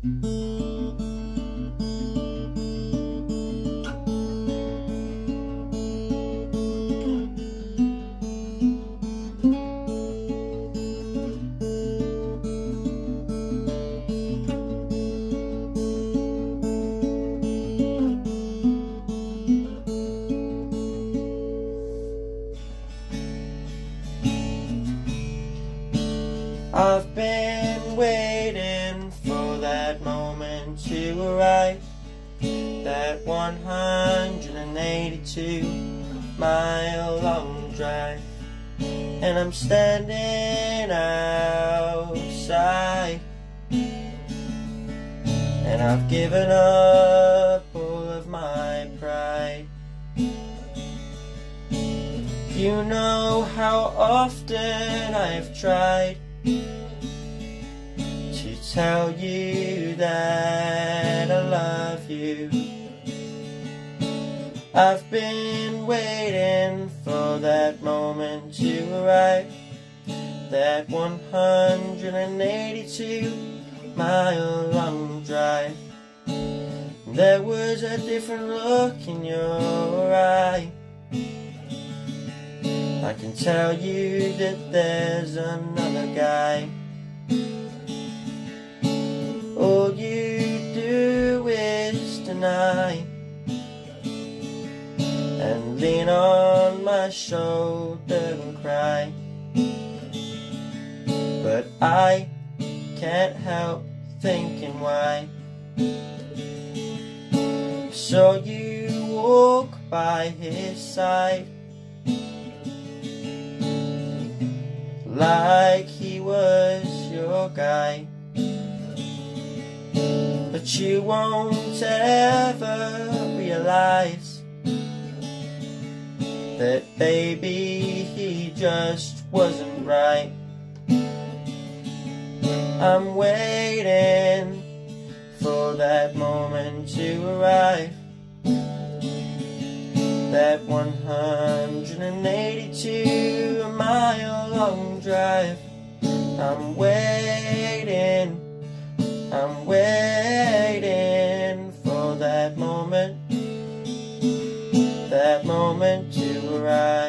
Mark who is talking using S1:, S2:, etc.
S1: I've been moment to arrive. That 182 mile long drive. And I'm standing outside. And I've given up all of my pride. You know how often I've tried to tell you that I've been waiting for that moment to arrive. That 182 mile long drive. There was a different look in your eye. I can tell you that there's another guy. All you do is deny lean on my shoulder and cry. But I can't help thinking why. So you walk by his side. like he was your guy. But you won't ever realize that baby he just wasn't right. I'm waiting for that moment to arrive. That 182 mile long drive. I'm waiting, I'm waiting for that moment, to arrive.